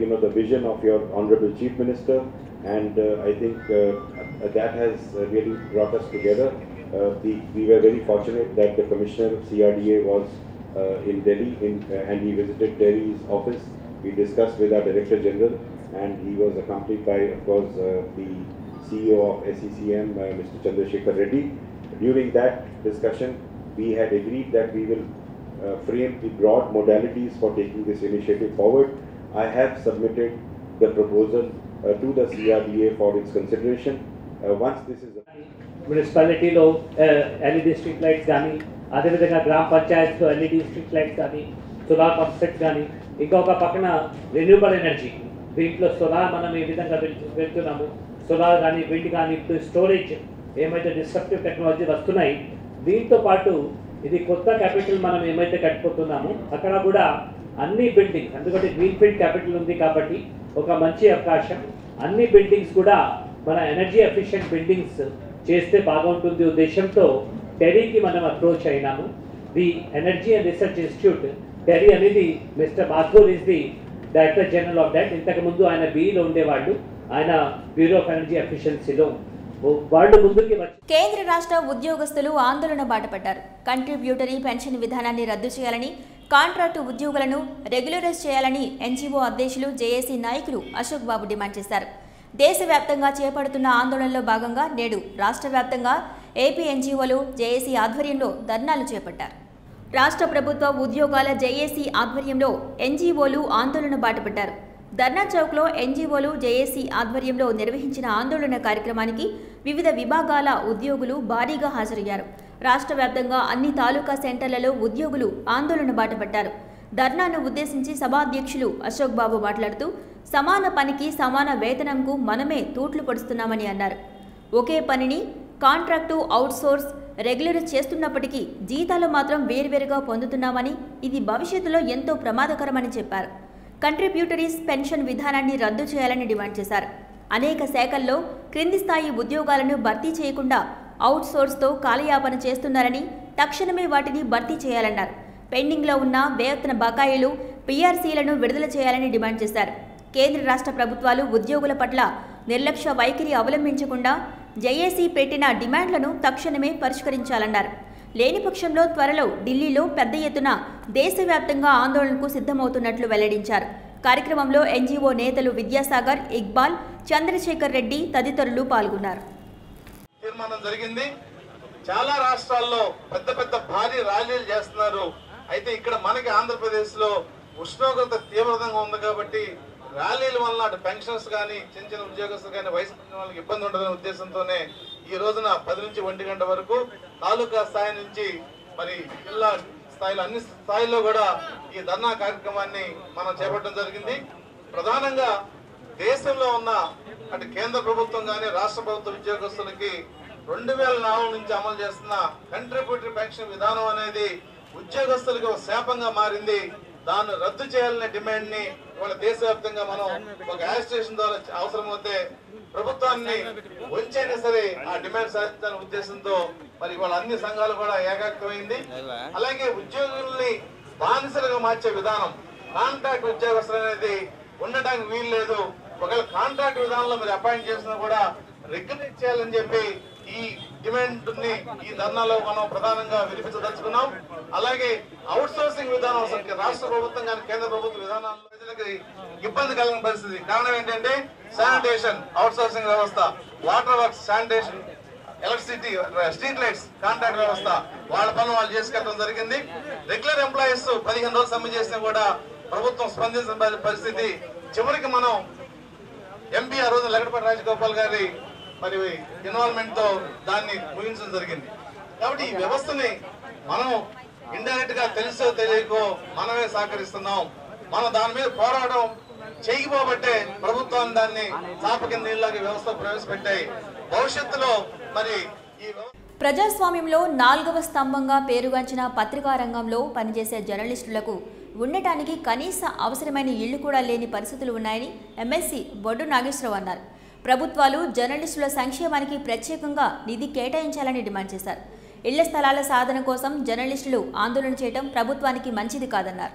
you know, the vision of your Honorable Chief Minister, and I think that has really brought us together. The- We were very fortunate that the Commissioner of CRDA was uh, in Delhi, in- uh, and he visited Delhi's office. We discussed with our Director General, and he was accompanied by, of course, uh, the CEO of SECM, uh, Mr. Chandrasekhar Reddy. During that discussion, we had agreed that we will uh, frame the broad modalities for taking this initiative forward. I have submitted the proposal uh, to the CRDA for its consideration. Uh, Once this is మున్సిపాలిటీలో LED street lights కానీ అదేవిధంగా గ్రామ పంచాయత్లో LED street lights కానీ solar pump set కానీ ఇంకొక పక్కన renewable energy దీంట్లో solar మనం ఏ విధంగా వెళ్- వెళ్తున్నాము సోలార్ కానీ విండ్ కానీ ఇప్పుడు స్టోరేజ్ ఏమైతే డిస్ట్రప్టివ్ టెక్నాలజీ వస్తున్నాయి దీంతో పాటు ఇది కొత్త క్యాపిటల్ మనం ఏమైతే కట్టుకుంటున్నామో అక్కడ కూడా అన్ని బిల్డింగ్స్ ఎందుకంటే గ్రీన్ ఫీల్డ్ క్యాపిటల్ ఉంది కాబట్టి ఒక మంచి అవకాశం. అన్ని బిల్డింగ్స్ కూడా మన ఎనర్జీ ఎఫిషియెంట్ బిల్డింగ్స్ చేస్తే బాగుంటుంది ఉద్దేశంతో టెరీకి మనం approach అయినాము. The energy and research institute TERI అనేది mister Mathur is the director general of that ఇంతకు ముందు ఆయన బీఈలో ఉండేవాళ్ళు. ఆయన బ్యూరో ఆఫ్ ఎనర్జీ ఎఫిషియన్సీలో వాళ్ళు ముందుకి కేంద్ర రాష్ట్ర ఉద్యోగస్తులు ఆందోళన బాటపడ్డారు. కంట్రిబ్యూటరీ పెన్షన్ విధానాన్ని రద్దు చేయాలని కాంట్రాక్టు ఉద్యోగులను రెగ్యులరైజ్ చేయాలని ఎన్జీఓ అధ్యక్షులు జేఏసీ నాయకులు అశోక్ బాబు డిమాండ్ చేశారు. దేశవ్యాప్తంగా చేపడుతున్న ఆందోళనలో భాగంగా నేడు రాష్ట్ర వ్యాప్తంగా ఏపీ ఎన్జీఓలు జేఏసీ ఆధ్వర్యంలో ధర్నాలు చేపట్టారు. రాష్ట్ర ప్రభుత్వ ఉద్యోగాల జేఏసీ ఆధ్వర్యంలో ఎన్జీఓలు ఆందోళన బాటపడ్డారు. ధర్నా చౌక్లో ఎన్జీఓలు జేఏసీ ఆధ్వర్యంలో నిర్వహించిన ఆందోళన కార్యక్రమానికి వివిధ విభాగాల ఉద్యోగులు భారీగా హాజరయ్యారు. రాష్ట్ర వ్యాప్తంగా అన్ని తాలూకా సెంటర్లలో ఉద్యోగులు ఆందోళన బాటపట్టారు ధర్నాను ఉద్దేశించి సభాధ్యక్షులు అశోక్ బాబు మాట్లాడుతూ సమాన పనికి సమాన వేతనంకు మనమే తూట్లు పొడుస్తున్నామని అన్నారు. ఒకే పనిని కాంట్రాక్టు అవుట్సోర్స్ రెగ్యులర్ చేస్తున్నప్పటికీ జీతాలు మాత్రం వేర్వేరుగా పొందుతున్నామని ఇది భవిష్యత్తులో ఎంతో ప్రమాదకరమని చెప్పారు. కంట్రిబ్యూటరీస్ పెన్షన్ విధానాన్ని రద్దు చేయాలని డిమాండ్ చేశారు. అనేక శాఖల్లో క్రింది స్థాయి ఉద్యోగాలను భర్తీ చేయకుండా అవుట్సోర్స్తో కాలయాపన చేస్తున్నారని తక్షణమే వాటిని భర్తీ చేయాలన్నారు. పెండింగ్లో ఉన్న వేతన బకాయిలు పీఆర్సీలను విడుదల చేయాలని డిమాండ్ చేశారు. కేంద్ర రాష్ట్ర ప్రభుత్వాలు ఉద్యోగుల పట్ల నిర్లక్ష్య వైఖరి అవలంబించకుండా జేఏసీ పెట్టిన డిమాండ్లను తక్షణమే పరిష్కరించాలన్నారు. లేని పక్షంలో త్వరలో ఢిల్లీలో పెద్ద ఎత్తున దేశవ్యాప్తంగా ఆందోళనకు సిద్ధమవుతున్నట్లు వెల్లడించారు. కార్యక్రమంలో ఎన్జీఓ నేతలు విద్యాసాగర్ ఇక్బాల్ చంద్రశేఖర్ రెడ్డి తదితరులు పాల్గొన్నారు. తీర్మానం జరిగింది. చాలా రాష్ట్రాల్లో పెద్ద పెద్ద భారీ ర్యాలీలు చేస్తున్నారు. అయితే ఇక్కడ మనకి ఆంధ్రప్రదేశ్లో ఉష్ణోగ్రత తీవ్రంగా ఉంది కాబట్టి ర్యాలీల వల్ల అటు పెన్షన్స్ కానీ చిన్న చిన్న ఉద్యోగస్తులు కానీ వయసు వాళ్ళకి ఇబ్బంది ఉండదనే ఉద్దేశంతోనే ఈ రోజున పది నుంచి ఒంటి గంట వరకు తాలూకా స్థాయి నుంచి మరి జిల్లా స్థాయిలో అన్ని స్థాయిల్లో కూడా ఈ ధర్నా కార్యక్రమాన్ని మనం చేపట్టడం జరిగింది. ప్రధానంగా దేశంలో ఉన్న అటు కేంద్ర ప్రభుత్వం కానీ రాష్ట్ర ప్రభుత్వ ఉద్యోగస్తులకి రెండు వేల నాలుగు నుంచి అమలు చేస్తున్న కంట్రిబ్యూటరీ పెన్షన్ విధానం అనేది ఉద్యోగస్తులకు ఒక శాపంగా మారింది. దాన్ని రద్దు చేయాలనే డిమాండ్ని ఇవాళ దేశవ్యాప్తంగా మనం ఒక యాజిస్ట్రేషన్ ద్వారా అవసరమైతే ప్రభుత్వాన్ని వంచైనా సరే ఆ డిమాండ్ సాధించాలనే ఉద్దేశంతో మరి ఇవాళ అన్ని సంఘాలు కూడా ఏకాగ్రమైంది. అలాగే ఉద్యోగుల్ని బానిసలుగా మార్చే విధానం కాంట్రాక్ట్ ఉద్యోగస్తులు అనేది ఉండటానికి వీలు లేదు ఒకవేళ కాంట్రాక్ట్ విధానంలో మీరు అపాయింట్ చేసినా కూడా రెగ్యులేట్ చేయాలని చెప్పి ఈ డిమాండ్ని ఈ ధర్నాలో మనం ప్రధానంగా వినిపించదలుచుకున్నాం. అలాగే అవుట్ సోర్సింగ్ విధానం అసలు రాష్ట్ర ప్రభుత్వం కానీ కేంద్ర ప్రభుత్వ విధానాల్లో ప్రజలకు ఇబ్బంది కలిగిన పరిస్థితి. కారణం ఏంటంటే శానిటేషన్ అవుట్ సోర్సింగ్ వ్యవస్థ water works sanitation electricity street lights contract వ్యవస్థ వాళ్ళ పనులు వాళ్ళు చేసుకెళ్ళడం జరిగింది. రెగ్యులర్ ఎంప్లాయీస్ పదిహేను రోజులు సమ్మె చేసినా కూడా ప్రభుత్వం స్పందించిన పరిస్థితి. చివరికి మనం ఎంపీ ఆ రోజు లగడపాటి రాజగోపాల్ గారి మరి ఇన్వాల్వ్మెంట్తో దాన్ని ముగించడం జరిగింది. కాబట్టి ఈ వ్యవస్థని మనం ఇండైరెక్ట్గా తెలుసో తెలియకో మనమే సహకరిస్తున్నాం. మనం దాని మీద పోరాటం చేయకపోబట్టే ప్రభుత్వం దాన్ని చాప నీళ్ళకి వ్యవస్థ ప్రవేశపెట్టాయి. భవిష్యత్తులో మరి ఈ ప్రజాస్వామ్యంలో నాలుగవ స్తంభంగా పేరుగాంచిన పత్రికా రంగంలో పనిచేసే జర్నలిస్టులకు ఉండటానికి కనీస అవసరమైన ఇళ్ళు కూడా లేని పరిస్థితులు ఉన్నాయని ఎమ్మెల్సీ బొడ్డు నాగేశ్వరరావు అన్నారు. ప్రభుత్వాలు జర్నలిస్టుల సంక్షేమానికి ప్రత్యేకంగా నిధి కేటాయించాలని డిమాండ్ చేశారు. ఇళ్ళ స్థలాల సాధన కోసం జర్నలిస్టులు ఆందోళన చేయడం ప్రభుత్వానికి మంచిది కాదన్నారు.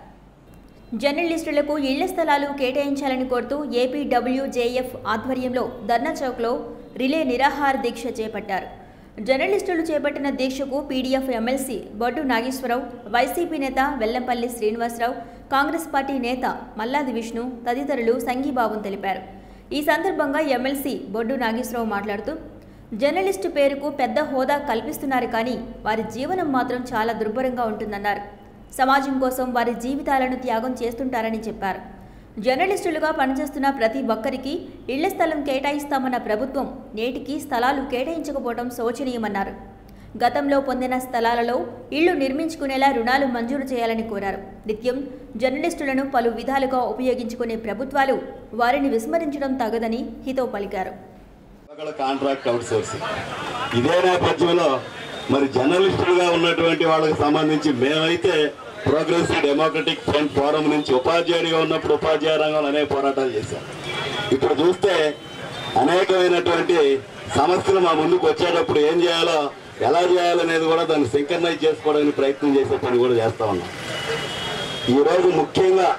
జర్నలిస్టులకు ఇళ్ళ స్థలాలు కేటాయించాలని కోరుతూ ఏపీడబ్ల్యూజేఎఫ్ ఆధ్వర్యంలో ధర్నా చౌక్లో రిలే నిరాహార దీక్ష చేపట్టారు. జర్నలిస్టులు చేపట్టిన దీక్షకు PDF MLC Boddu Nageswararao YCP నేత వెల్లంపల్లి శ్రీనివాసరావు కాంగ్రెస్ పార్టీ నేత మల్లాది విష్ణు తదితరులు సంఘీభావం తెలిపారు. ఈ సందర్భంగా ఎమ్మెల్సీ బొడ్డు నాగేశ్వరరావు మాట్లాడుతూ జర్నలిస్టు పేరుకు పెద్ద హోదా కల్పిస్తున్నారు కానీ వారి జీవనం మాత్రం చాలా దుర్భరంగా ఉంటుందన్నారు. సమాజం కోసం వారి జీవితాలను త్యాగం చేస్తుంటారని చెప్పారు. జర్నలిస్టులుగా పనిచేస్తున్న ప్రతి ఒక్కరికి ఇళ్ళ స్థలం కేటాయిస్తామన్న ప్రభుత్వం నేటికి స్థలాలు కేటాయించకపోవడం శోచనీయమన్నారు. గతంలో పొందిన స్థలాలలో ఇళ్ళు నిర్మించుకునేలా రుణాలు మంజూరు చేయాలని కోరారు. నిత్యం జర్నలిస్టులను పలు విధాలుగా ఉపయోగించుకునే ప్రభుత్వాలు వారిని విస్మరించడం తగదని హితో పలికారు. కాంట్రాక్ట్ అవుట్ ఇదే నేపథ్యంలో మరి జర్నలిస్టులుగా ఉన్నటువంటి వాళ్ళకి సంబంధించి మేమైతే ప్రోగ్రెసివ్ డెమోక్రటిక్ ఫ్రంట్ ఫోరం నుంచి ఉపాధ్యాయుడిగా ఉన్నప్పుడు ఉపాధ్యాయ రంగంలో అనేక పోరాటాలు చేశాం. ఇప్పుడు చూస్తే అనేకమైనటువంటి సమస్యలు మా ముందుకు వచ్చేటప్పుడు ఏం చేయాలో ఎలా చేయాలనేది కూడా దాన్ని సింకర్నైజ్ చేసుకోవడానికి ప్రయత్నం చేసే పని కూడా చేస్తా ఉన్నాం. ఈరోజు ముఖ్యంగా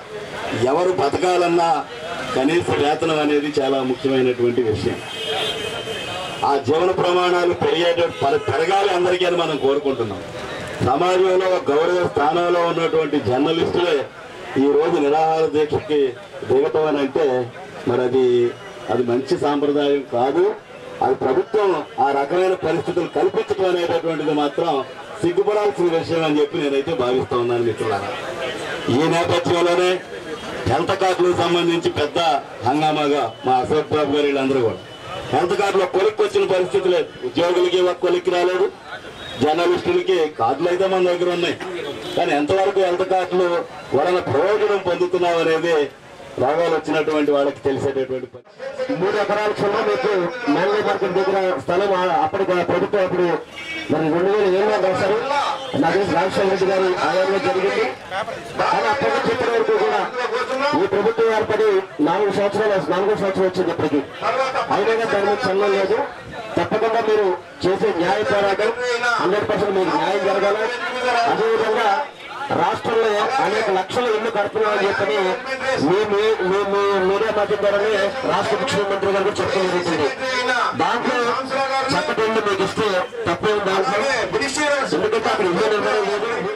ఎవరు బతకాలన్నా కనీస వేతనం అనేది చాలా ముఖ్యమైనటువంటి విషయం. ఆ జీవన ప్రమాణాలు పెరిగేట పెరగాలి అందరికీ అని మనం కోరుకుంటున్నాం. సమాజంలో గౌరవ స్థానంలో ఉన్నటువంటి జర్నలిస్టులే ఈరోజు నిరాహార దీక్షకి దిగటం అని అంటే మరి అది అది మంచి సాంప్రదాయం కాదు. అది ప్రభుత్వం ఆ రకమైన పరిస్థితులు కల్పించడం అనేటటువంటిది మాత్రం సిగ్గుపడాల్సిన విషయం అని చెప్పి నేనైతే భావిస్తా ఉన్నాను మిత్రులారా. ఈ నేపథ్యంలోనే హెల్త్ కార్డులకు సంబంధించి పెద్ద హంగామాగా మా అశోక్ బాబు గారు వీళ్ళందరూ కూడా. హెల్త్ కార్డులో కొలిక్కి వచ్చిన పరిస్థితి లేదు. ఉద్యోగులకి కొలిక్కి రాలేదు. జర్నలిస్టులకి కార్డులు అయితే మన దగ్గర ఉన్నాయి. కానీ ఎంతవరకు హెల్త్ కార్డులు వలన ప్రయోజనం పొందుతున్నాం అనేది రోగాలు వచ్చినటువంటి వాళ్ళకి తెలిసేటటువంటి మూడు ఎకరాల క్షణం మీకు మ్యాంగో మార్కెట్ దగ్గర స్థలం ఆ- అప్పటికి ఆ ప్రభుత్వం అప్పుడు మరి రెండు వేల ఏడులో రాశారు నాకు రాజశేఖర రెడ్డి గారి ఆయంలో జరిగింది. కానీ అప్పటి నుంచి ఇప్పటి వరకు కూడా ఈ ప్రభుత్వం ఏర్పడి నాలుగు సంవత్సరాలు నాలుగో సంవత్సరం వచ్చింది ఇప్పటికి. అయినా దాని మీద చల్లడం లేదు. తప్పకుండా మీరు చేసే న్యాయ పోరాటం హండ్రెడ్ పర్సెంట్ మీకు న్యాయం జరగాలి. అదేవిధంగా రాష్ట్రంలో అనేక లక్షల ఇల్లు కడుతున్నామని చెప్పని మీ మీ- మీ మీ మీడియా మాధ్యమం ద్వారానే రాష్ట్ర ముఖ్యమంత్రి గారు చెప్పడం జరుగుతుంది దాంట్లో చక్కటి మీకు ఇస్తే తప్పేం దాంట్లో ఎందుకంటే అక్కడ ఇల్లు నిర్మాణం లేదు.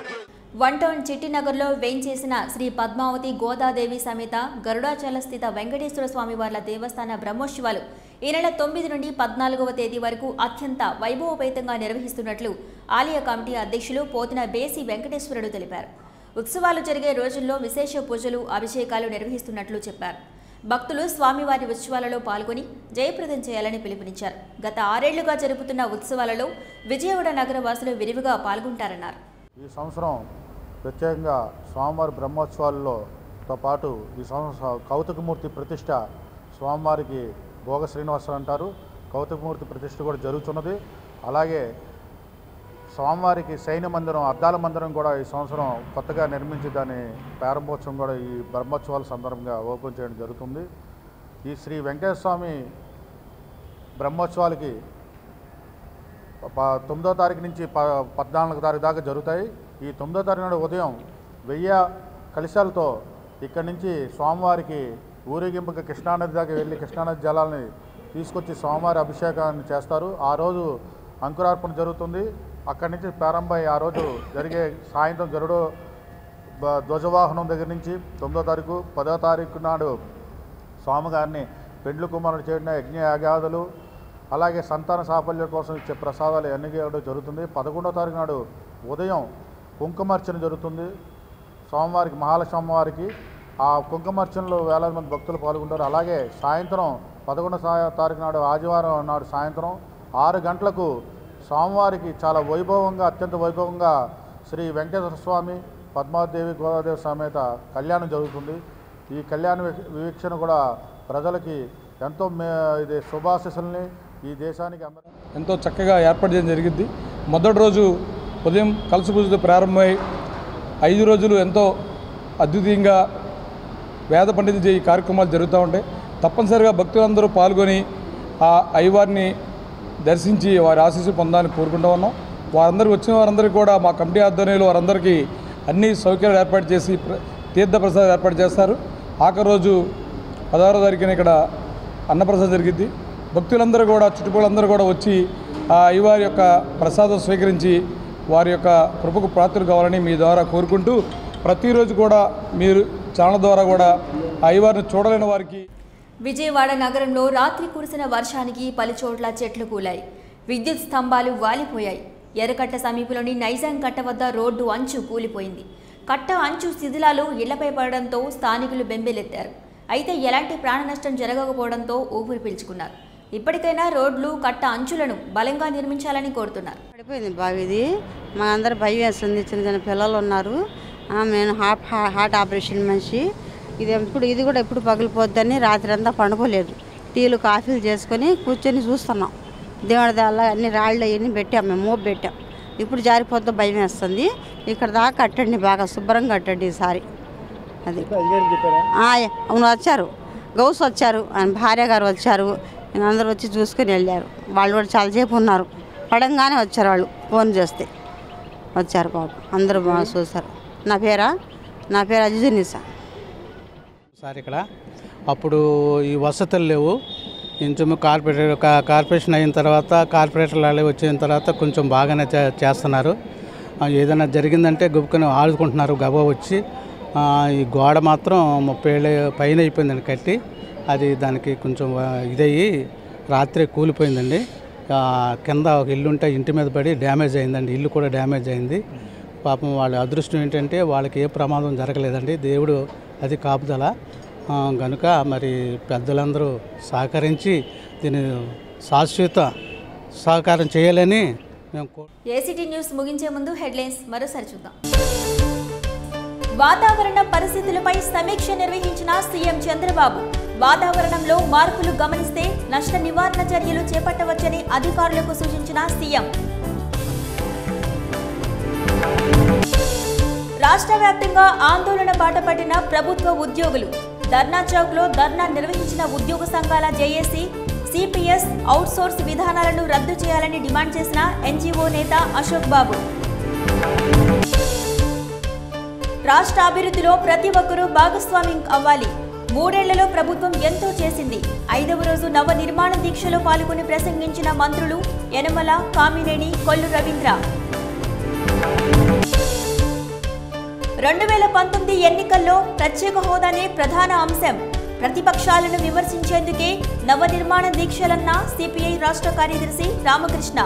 వన్ టౌన్ చిట్టినగర్లో వేయించేసిన శ్రీ పద్మావతి గోదాదేవి సమేత గరుడాచల స్థిత వెంకటేశ్వర స్వామి వార్ల దేవస్థాన బ్రహ్మోత్సవాలు ఈ నెల తొమ్మిది నుండి పద్నాలుగవ తేదీ వరకు అత్యంత వైభవపేతంగా నిర్వహిస్తున్నట్లు ఆలయ కమిటీ అధ్యక్షులు పోతిన బేసి వెంకటేశ్వరుడు తెలిపారు. ఉత్సవాలు జరిగే రోజుల్లో విశేష పూజలు అభిషేకాలు నిర్వహిస్తున్నట్లు చెప్పారు. భక్తులు స్వామివారి ఉత్సవాలలో పాల్గొని జయప్రదం చేయాలని పిలుపునిచ్చారు. గత ఆరేళ్ళుగా జరుపుతున్న ఉత్సవాలలో విజయవాడ నగర వాసులు విరివిగా పాల్గొంటారన్నారు. ఈ సంవత్సరం ప్రత్యేకంగా స్వామివారి బ్రహ్మోత్సవాల్లోతో పాటు ఈ సంవత్సరం కౌతుకమూర్తి ప్రతిష్ట స్వామివారికి భోగ శ్రీనివాసులు అంటారు. కౌతుకమూర్తి ప్రతిష్ట కూడా జరుగుతున్నది. అలాగే స్వామివారికి సైన్య మందిరం అద్దాల మందిరం కూడా ఈ సంవత్సరం కొత్తగా నిర్మించి దాని ప్రారంభోత్సవం కూడా ఈ బ్రహ్మోత్సవాల సందర్భంగా ఓపెన్ చేయడం జరుగుతుంది. ఈ శ్రీ వెంకటేశ్వర బ్రహ్మోత్సవాలకి ప- తొమ్మిదో తారీఖు నుంచి ప పద్నాలుగు తారీఖు దాకా జరుగుతాయి. ఈ తొమ్మిదో తారీఖు నాడు ఉదయం వెయ్యి కలశాలతో ఇక్కడి నుంచి స్వామివారికి ఊరేగింపుగా కృష్ణానది దాకా వెళ్ళి కృష్ణానది జలాలని తీసుకొచ్చి స్వామివారి అభిషేకాన్ని చేస్తారు. ఆ రోజు అంకురార్పణ జరుగుతుంది. అక్కడి నుంచి ప్రారంభమై ఆ రోజు జరిగే సాయంత్రం గరుడు ధ్వజవాహనం దగ్గర నుంచి తొమ్మిదో తారీఖు పదో తారీఖు నాడు స్వామిగారిని పెండ్లు కుమారుడు చేయడం యజ్ఞ యాగాదులు అలాగే సంతాన సాఫల్యం కోసం ఇచ్చే ప్రసాదాలు అన్ని జరుగుతుంది. పదకొండో తారీఖు నాడు ఉదయం కుంకుమార్చన జరుగుతుంది. సోమవారికి మహాలక్ష్మి అమ్మవారికి ఆ కుంకుమార్చనలో వేలాది మంది భక్తులు పాల్గొంటారు. అలాగే సాయంత్రం పదకొండో తారీఖు నాడు ఆదివారం నాడు సాయంత్రం ఆరు గంటలకు స్వామివారికి చాలా వైభవంగా అత్యంత వైభవంగా శ్రీ వెంకటేశ్వర స్వామి పద్మాదేవి గోదాదేవి సమేత కళ్యాణం జరుగుతుంది. ఈ కళ్యాణ వివీక్షణ కూడా ప్రజలకి ఎంతో మే ఇది శుభాశిస్సుల్ని ఈ దేశానికి ఎంతో చక్కగా ఏర్పాటు చేయడం జరిగింది. మొదటి రోజు ఉదయం కలసి పూజతో ప్రారంభమై ఐదు రోజులు ఎంతో అద్వితీయంగా వేద పండితులు చేయి కార్యక్రమాలు జరుగుతూ ఉంటాయి. తప్పనిసరిగా భక్తులందరూ పాల్గొని ఆ అయ్యవారిని దర్శించి వారి ఆశీస్సు పొందాలని కోరుకుంటూ ఉన్నాం. వారందరికీ వచ్చిన వారందరికీ కూడా మా కమిటీ ఆధ్వర్యంలో వారందరికీ అన్ని సౌకర్యాలు ఏర్పాటు చేసి తీర్థ ప్రసాదం ఏర్పాటు చేస్తారు. ఆఖరి రోజు పదహారో తారీఖున ఇక్కడ అన్నప్రసాదం జరిగింది భక్తులందరూ కూడా చుట్టుపక్కలందరూ కూడా వచ్చి ఆ అయ్యవారి యొక్క ప్రసాదం స్వీకరించి వారి యొక్క కృపకు పాత్ర కావాలని మీ ద్వారా కోరుకుంటూ ప్రతిరోజు కూడా మీరు ఛానల్ ద్వారా కూడా అయ్యవారిని చూడలేని వారికి విజయవాడ నగరంలో రాత్రి కురిసిన వర్షానికి పలుచోట్ల చెట్లు కూలాయి. విద్యుత్ స్తంభాలు వాలిపోయాయి. ఎర్రకట్ట సమీపంలోని నైజాం కట్ట వద్ద రోడ్డు అంచు కూలిపోయింది. కట్ట అంచు శిథిలాలు ఇళ్ళపై పడడంతో స్థానికులు బెంబేలెత్తారు. అయితే ఎలాంటి ప్రాణ నష్టం జరగకపోవడంతో ఊపిరి పీల్చుకున్నారు. ఇప్పటికైనా రోడ్లు కట్ట అంచులను బలంగా నిర్మించాలని కోరుతున్నారు. పడిపోయింది బావి ఇది. మా అందరు భయం వేస్తుంది. చిన్న చిన్న పిల్లలు ఉన్నారు. ఆ, నేను హార్ట్ హార్ట్ ఆపరేషన్ మనిషి. ఇది ఎప్పుడు ఇది కూడా ఎప్పుడు పగిలిపోద్దని రాత్రి అంతా పండుకోలేదు. టీలు కాఫీలు చేసుకొని కూర్చొని చూస్తున్నాం. దేవుడి దానిలో అన్ని రాళ్ళు అవన్నీ పెట్టాం మేము మోపు పెట్టాం. ఇప్పుడు జారిపోద్దో భయం వేస్తుంది. ఇక్కడ దాకా కట్టండి బాగా శుభ్రంగా కట్టండి ఈసారి. అది. అవును వచ్చారు. గౌస్ వచ్చారు. ఆయన భార్య గారు వచ్చారు. అందరూ వచ్చి చూసుకుని వెళ్ళారు. వాళ్ళు కూడా చాలాసేపు ఉన్నారు. పడంగానే వచ్చారు వాళ్ళు. ఫోన్ చేస్తే వచ్చారు పాపం. అందరూ బాగా చూశారు. నా పేరా? నా పేరు అజిజునిసా. సార్ ఇక్కడ అప్పుడు ఈ వసతులు లేవు. కొంచెం కార్పొరేటర్ కార్పొరేషన్ అయిన తర్వాత కార్పొరేటర్లు అలా వచ్చిన తర్వాత కొంచెం బాగానే చేస్తున్నారు. ఏదైనా జరిగిందంటే గబుకొని ఆడుకుంటున్నారు. గబా వచ్చి ఈ గోడ మాత్రం ముప్పై ఏళ్ళ పైన అయిపోయిందండి కట్టి. అది దానికి కొంచెం ఇదయ్యి రాత్రి కూలిపోయిందండి. కింద ఒక ఇల్లు ఉంటే ఇంటి మీద పడి డ్యామేజ్ అయిందండి. ఇల్లు కూడా డ్యామేజ్ అయింది. పాపం వాళ్ళ అదృష్టం ఏంటంటే వాళ్ళకి ఏ ప్రమాదం జరగలేదండి. దేవుడు అది కాపుదల. కనుక గనుక మరి పెద్దలందరూ సహకరించి దీన్ని శాశ్వత సహకారం చేయాలని మేము ఏసీటీ న్యూస్ ముగించే ముందు హెడ్లైన్స్ మరోసారి చూద్దాం. వాతావరణ పరిస్థితులపై సమీక్ష నిర్వహించిన సీఎం చంద్రబాబు. వాతావరణంలో మార్పులు గమనిస్తే నష్ట నివారణ చర్యలు చేపట్టవచ్చని అధికారులకు సూచించిన సీఎం. రాష్ట్ర వ్యాప్తంగా ఆందోళన బాటపట్టిన ప్రభుత్వ ఉద్యోగులు. ధర్నా చౌక్లో ధర్నా నిర్వహించిన ఉద్యోగ సంఘాల జేఏసీ సిపిఎస్ అవుట్సోర్స్ విధానాలను రద్దు చేయాలని డిమాండ్ చేసిన ఎన్జీఓ నేత అశోక్ బాబు. రాష్ట్ర అభివృద్ధిలో ప్రతి ఒక్కరూ భాగస్వామ్యం అవ్వాలి. మూడేళ్ళలో ప్రభుత్వం ఎంతో చేసింది. ఐదవ రోజు నవ నిర్మాణ దీక్షలో పాల్గొని ప్రసంగించిన మంత్రులు యనమల కామినేని కొల్లు రవీంద్ర. రెండు వేల పంతొమ్మిది ఎన్నికల్లో ప్రత్యేక హోదానే ప్రధాన అంశం. ప్రతిపక్షాలను విమర్శించేందుకే నవ నిర్మాణ దీక్షలన్న సిపిఐ రాష్ట్ర కార్యదర్శి రామకృష్ణ.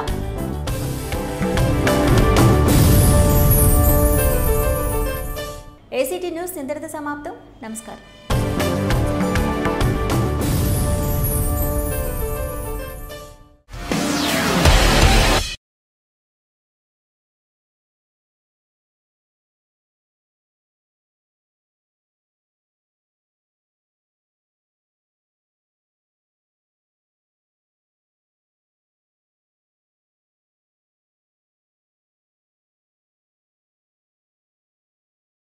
ఏసీటీ న్యూస్ ఇంతటితో సమాప్తం. నమస్కారం.